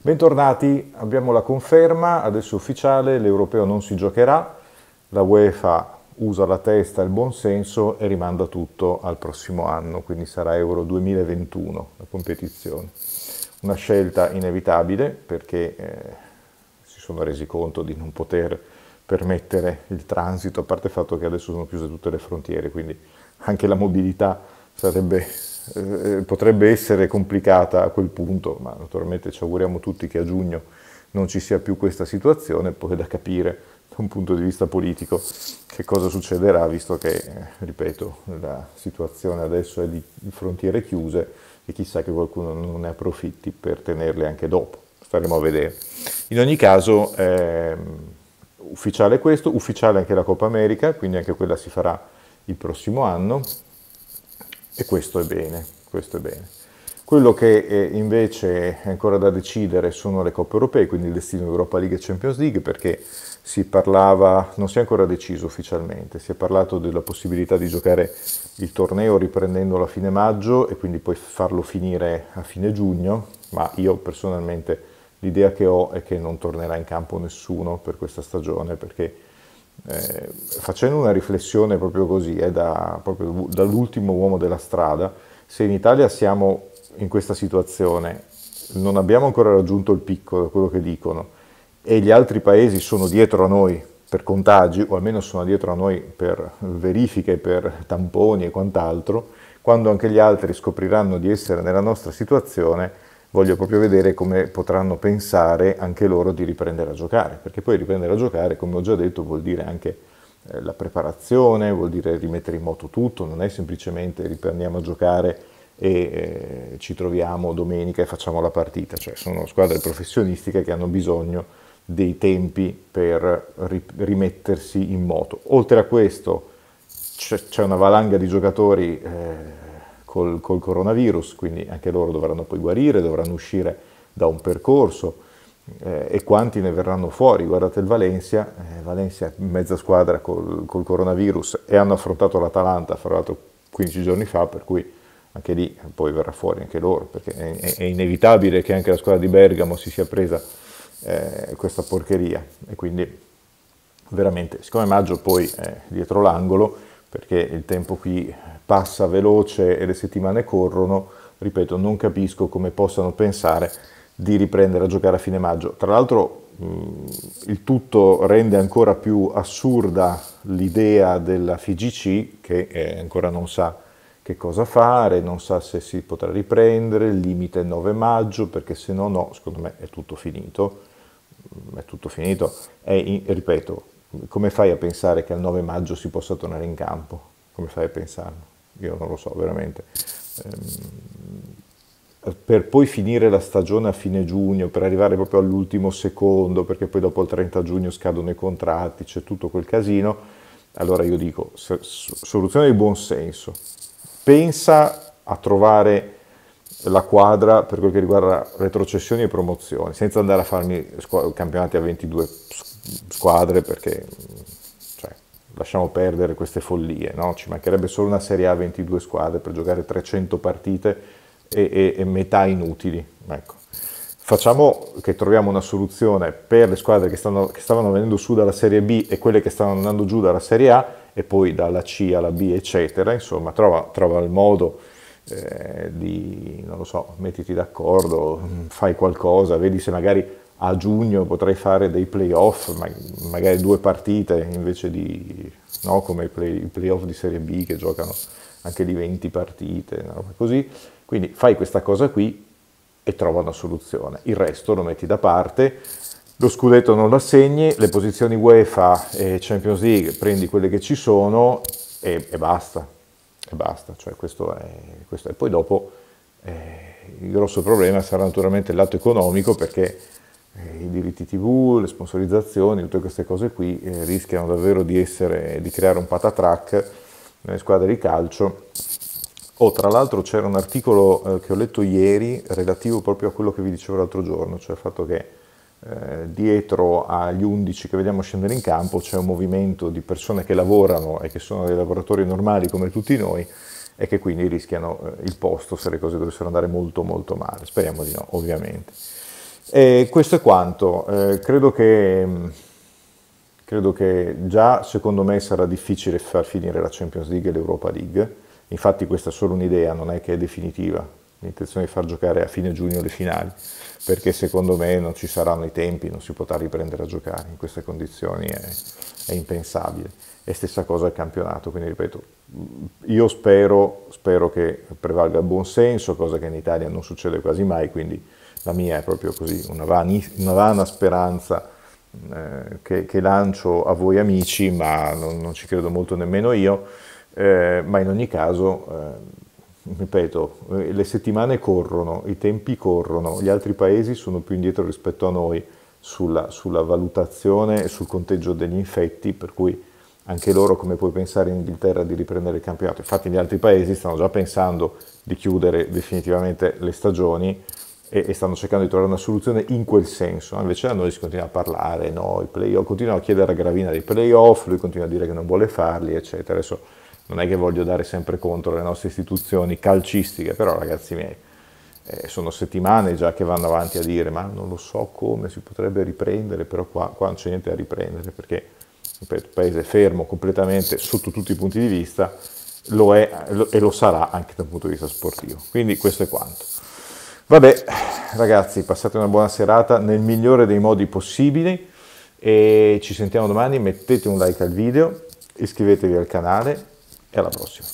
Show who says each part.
Speaker 1: Bentornati, abbiamo la conferma, adesso ufficiale, l'europeo non si giocherà, la UEFA usa la testa e il buonsenso e rimanda tutto al prossimo anno, quindi sarà Euro 2021 la competizione. Una scelta inevitabile perché eh, si sono resi conto di non poter permettere il transito, a parte il fatto che adesso sono chiuse tutte le frontiere, quindi anche la mobilità sarebbe eh, potrebbe essere complicata a quel punto, ma naturalmente ci auguriamo tutti che a giugno non ci sia più questa situazione, poi da capire da un punto di vista politico che cosa succederà, visto che, eh, ripeto, la situazione adesso è di frontiere chiuse e chissà che qualcuno non ne approfitti per tenerle anche dopo, staremo a vedere. In ogni caso, eh, ufficiale questo, ufficiale anche la Coppa America, quindi anche quella si farà il prossimo anno, e questo è bene, questo è bene. Quello che eh, invece è ancora da decidere sono le coppe europee, quindi il destino Europa League e Champions League, perché si parlava, non si è ancora deciso ufficialmente, si è parlato della possibilità di giocare il torneo riprendendolo a fine maggio e quindi poi farlo finire a fine giugno, ma io personalmente l'idea che ho è che non tornerà in campo nessuno per questa stagione, perché eh, facendo una riflessione proprio così, eh, da, proprio dall'ultimo uomo della strada, se in Italia siamo in questa situazione, non abbiamo ancora raggiunto il picco, quello che dicono, e gli altri paesi sono dietro a noi per contagi, o almeno sono dietro a noi per verifiche, per tamponi e quant'altro, quando anche gli altri scopriranno di essere nella nostra situazione, voglio proprio vedere come potranno pensare anche loro di riprendere a giocare, perché poi riprendere a giocare, come ho già detto, vuol dire anche eh, la preparazione, vuol dire rimettere in moto tutto, non è semplicemente riprendiamo a giocare e eh, ci troviamo domenica e facciamo la partita, cioè sono squadre professionistiche che hanno bisogno dei tempi per rimettersi in moto. Oltre a questo c'è una valanga di giocatori eh, col, col, coronavirus, quindi anche loro dovranno poi guarire, dovranno uscire da un percorso eh, e quanti ne verranno fuori. Guardate il Valencia, eh, Valencia mezza squadra col, col, coronavirus e hanno affrontato l'Atalanta, fra l'altro 15 giorni fa, per cui anche lì poi verrà fuori anche loro, perché è, è inevitabile che anche la squadra di Bergamo si sia presa eh, questa porcheria e quindi veramente, siccome maggio poi è dietro l'angolo, perché il tempo qui passa veloce e le settimane corrono, ripeto, non capisco come possano pensare di riprendere a giocare a fine maggio. Tra l'altro il tutto rende ancora più assurda l'idea della FIGC che eh, ancora non sa che cosa fare, non sa se si potrà riprendere, il limite è il 9 maggio perché se no no, secondo me è tutto finito, è tutto finito e ripeto, come fai a pensare che al 9 maggio si possa tornare in campo? Come fai a pensarlo? io non lo so veramente. Ehm, per poi finire la stagione a fine giugno, per arrivare proprio all'ultimo secondo, perché poi dopo il 30 giugno scadono i contratti, c'è tutto quel casino, allora io dico, soluzione di buon senso, pensa a trovare la quadra per quel che riguarda retrocessioni e promozioni, senza andare a farmi campionati a 22 squadre, perché lasciamo perdere queste follie, no? ci mancherebbe solo una Serie A 22 squadre per giocare 300 partite e, e, e metà inutili. Ecco. Facciamo che troviamo una soluzione per le squadre che, stanno, che, stavano venendo su dalla Serie B e quelle che stavano andando giù dalla Serie A e poi dalla C alla B, eccetera. Insomma, trova, trova il modo eh, di, non lo so, mettiti d'accordo, fai qualcosa, vedi se magari a giugno potrei fare dei playoff, magari due partite invece di no, come i, play, playoff di Serie B che giocano anche di 20 partite, così. Quindi fai questa cosa qui e trova una soluzione. Il resto lo metti da parte, lo scudetto non lo assegni, le posizioni UEFA e Champions League prendi quelle che ci sono e, e basta. E basta, cioè questo è, questo è. Poi dopo eh, il grosso problema sarà naturalmente il lato economico perché i diritti tv, le sponsorizzazioni, tutte queste cose qui eh, rischiano davvero di, essere, di creare un patatrack nelle squadre di calcio. Oh, tra l'altro c'era un articolo eh, che ho letto ieri relativo proprio a quello che vi dicevo l'altro giorno, cioè il fatto che eh, dietro agli 11 che vediamo scendere in campo c'è un movimento di persone che lavorano e che sono dei lavoratori normali come tutti noi e che quindi rischiano eh, il posto se le cose dovessero andare molto molto male. Speriamo di no, ovviamente. E questo è quanto. Eh, credo, che, credo che già secondo me sarà difficile far finire la Champions League e l'Europa League. Infatti questa è solo un'idea, non è che è definitiva. L'intenzione di far giocare a fine giugno le finali, perché secondo me non ci saranno i tempi, non si potrà riprendere a giocare in queste condizioni, è, è impensabile. E stessa cosa il campionato, quindi ripeto, io spero, spero che prevalga il buon senso, cosa che in Italia non succede quasi mai, quindi la mia è proprio così, una, vani, una vana speranza eh, che, che, lancio a voi amici, ma non, non ci credo molto nemmeno io, eh, ma in ogni caso, eh, ripeto, le settimane corrono, i tempi corrono, gli altri paesi sono più indietro rispetto a noi sulla, sulla valutazione e sul conteggio degli infetti, per cui anche loro, come puoi pensare in Inghilterra, di riprendere il campionato. Infatti gli altri paesi stanno già pensando di chiudere definitivamente le stagioni e, e, stanno cercando di trovare una soluzione in quel senso. Invece da noi si continua a parlare, no, continuano a chiedere a Gravina dei playoff, lui continua a dire che non vuole farli, eccetera. Adesso non è che voglio dare sempre contro le nostre istituzioni calcistiche, però ragazzi miei, eh, sono settimane già che vanno avanti a dire ma non lo so come si potrebbe riprendere, però qua, qua non c'è niente da riprendere perché il paese è fermo completamente sotto tutti i punti di vista, lo è e lo sarà anche dal punto di vista sportivo. Quindi questo è quanto. Vabbè, ragazzi, passate una buona serata nel migliore dei modi possibili e ci sentiamo domani. Mettete un like al video, iscrivetevi al canale e alla prossima.